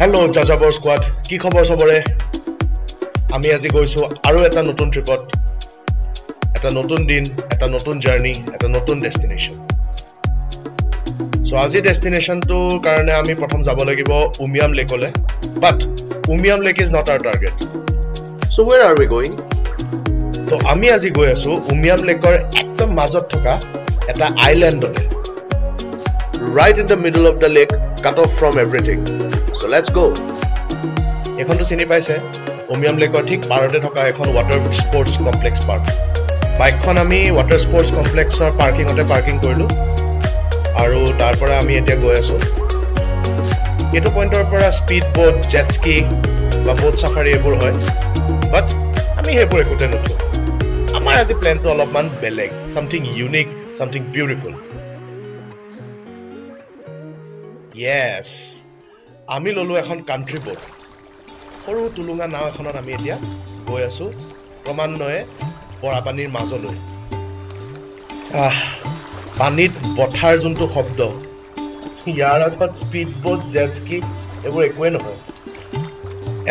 Hello জাজাবৰ squad কি খবৰ চবৰে? আমি আজি গৈছোঁ আৰু এটা নতুন ট্ৰিপত এটা নতুন দিন এটা নতুন জাৰ্ণি এটা নতুন ডেষ্টিনেশ্যন চ' আজিৰ ডেষ্টিনেশ্যনটোৰ কাৰণে আমি প্ৰথম যাব লাগিব Umiam লেকলৈ। But Umiam lake is not our target So where are we going? তো আমি আজি গৈ আছোঁ উমিয়াম লেকৰ একদম মাজত থকা এটা আইলেণ্ডলৈ right in the middle of the lake cut off from everything so' let's go' এইখনটো চিনি পাইছে? উমিয়াম লেকৰ ঠিক পাৰতে থকা এখন ৱাটাৰ স্পৰ্টছ কমপ্লেক্স পাৰ্ক বাইকখন আমি ৱাটাৰ স্পৰ্টছ কমপ্লেক্সৰ পাৰ্কিঙতে পাৰ্কিং কৰিলোঁ। আৰু তাৰ পৰা আমি এতিয়া গৈ আছোঁ। এইটো পইণ্টৰ পৰা স্পীড বোট জেট স্কি বা বোট চাফাৰী এইবোৰ হয়। বাট আমি সেইবোৰ একোতে নুঠোঁ। আমাৰ আজি প্লেনটো অলপমান বেলেগ। Something unique something beautiful yes আমি ল'লোঁ এখন কাণ্ট্ৰি বোট সৰু টুলুঙা নাও এখনত আমি এতিয়া গৈ আছোঁ ক্ৰমান্বয়ে বৰাপানীৰ মাজলৈ। আহ পানীত বঠাৰ যোনটো শব্দ ইয়াৰ আগত স্পীড বোট জেট স্কি এইবোৰ একোৱেই নহয়।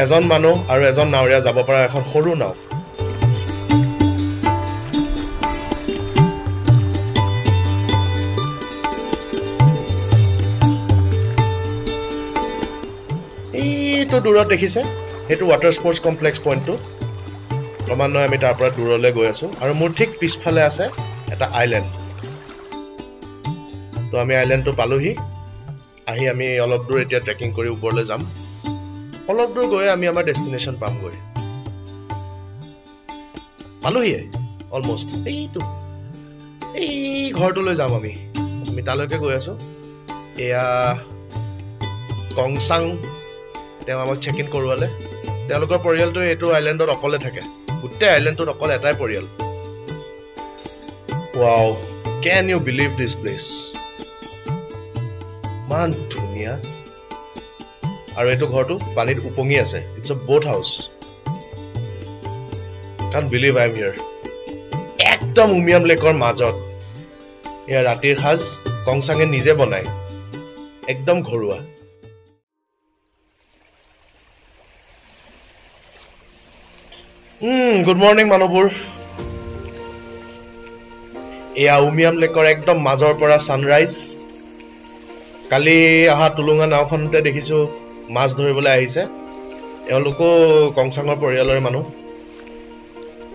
এজন মানুহ আৰু এজন নাৱৰীয়া যাব পৰা এখন সৰু নাও। দূৰত দেখিছে। সেইটো ৱাটাৰ স্পৰ্টছ কমপ্লেক্স পইণ্টটো ক্ৰমান্বয়ে আমি তাৰ পৰা দূৰলৈ গৈ আছোঁ। আৰু মোৰ ঠিক পিছফালে আছে এটা আইলেণ্ড তো আমি আইলেণ্ডটো পালোহি। আহি আমি অলপ দূৰ এতিয়া ট্ৰেকিং কৰি ওপৰলৈ যাম। অলপ দূৰ গৈ আমি আমাৰ ডেষ্টিনেশ্যন পামগৈ। পালোহিয়ে? অলমষ্ট এইটো। এই ঘৰটোলৈ যাম আমি। আমি তালৈকে গৈ আছোঁ। এয়া কংচাং তেওঁ আমাক চেক ইন কৰোৱালে। তেওঁলোকৰ পৰিয়ালটো এইটো আইলেণ্ডত অকলে থাকে। গোটেই আইলেণ্ডটোত অকল এটাই পৰিয়াল। Wow can you believe this place ইমান ধুনীয়া। আৰু এইটো ঘৰটো পানীত উপঙি আছে। It's a boat house can't believe I am here একদম উমিয়াম লেকৰ মাজত। এয়া ৰাতিৰ সাজ কংচাঙে নিজে বনায়। একদম ঘৰুৱা। গুড মৰ্ণিং মানুহবোৰ এয়া উমিয়াম লেকৰ একদম মাজৰ পৰা ছানৰাইজ কালি অহা টুলুঙা নাওখনতে দেখিছোঁ মাছ ধৰিবলৈ আহিছে। এওঁলোকো কংচাঙৰ পৰিয়ালৰে মানুহ।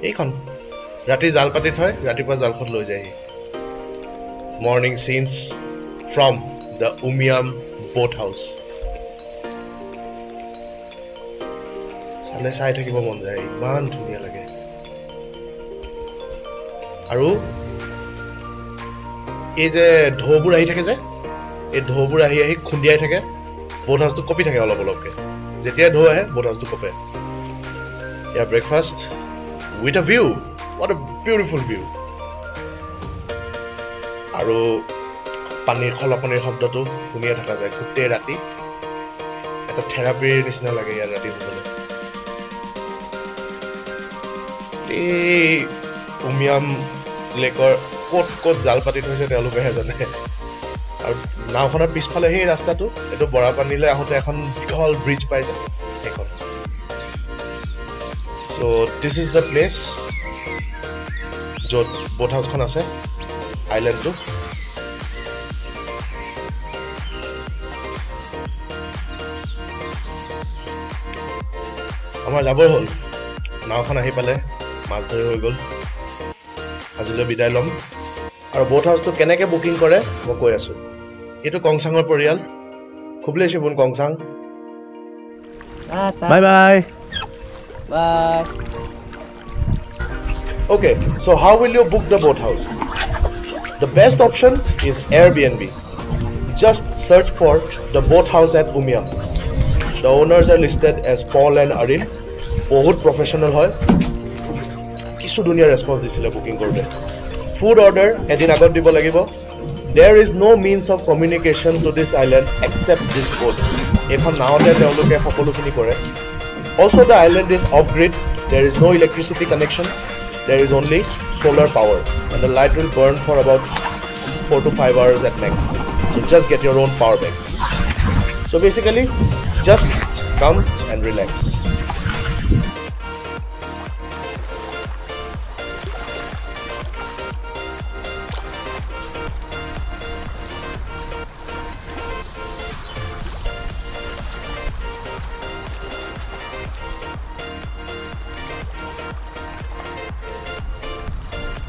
এইখন ৰাতি জাল পাতি থয় ৰাতিপুৱা জালখন লৈ যায়হি। Morning scenes from the Umiam boat house চালে চাই থাকিব মন যায় ইমান ধুনীয়া লাগে। আৰু এই যে ঢৌবোৰ আহি থাকে যে এই ঢৌবোৰ আহি আহি খুন্দিয়াই থাকে হাউচটো কপি থাকে অলপ অলপকে। যেতিয়া ঢৌ আহে হাউচটো কপে। ইয়াৰ breakfast with a view what a beautiful view আৰু পানীৰ খলপনিৰ শব্দটো শুনিয়ে থকা যায় গোটেই ৰাতি। এটা থেৰাপিৰ নিচিনা লাগে ইয়াত ৰাতি শুবলৈ। এই উমিয়াম লেকৰ ক'ত ক'ত জাল পাতি থৈছে তেওঁলোকেহে জানে আৰু নাওখনৰ পিছফালে সেই ৰাস্তাটো এইটো বৰাপানীলৈ আহোঁতে এখন দীঘল ব্ৰিজ পাই যায় সেইখন। So' this is the place য'ত বোট হাউচখন আছে আইলেণ্ডটো আমাৰ যাবই হ'ল। নাওখন আহি পালে। মাছ ধৰি হৈ গ'ল। আজিলৈ বিদায় ল'ম। আৰু ব'ট হাউচটো কেনেকৈ বুকিং কৰে মই কৈ আছোঁ। এইটো কংচাঙৰ পৰিয়াল। খুবলৈ চিবোন Kongchang bye bye bye okay so' how will you book the boat house the best option is Airbnb just search for the boat house at Umiam the owners are listed as Paul and Arin বহুত professional হয়। কিছু ধুনীয়া response দিছিলে booking কৰোঁতে। Food order এদিন আগত দিব লাগিব। There is no' means of communication to this island except this boat এইখন নাৱতে তেওঁলোকে সকলোখিনি কৰে। Also' the island is off grid there is no' electricity connection there is only solar power and the light will burn for about four to five hours at max just get your own power banks so' basically just come and relax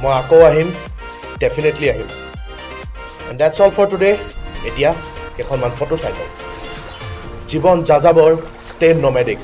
মই আকৌ আহিম। Definitely আহিম। And that's all for today এতিয়া কেইখনমান photo চাই লওঁ। জীৱন যাযাবৰ stay nomadic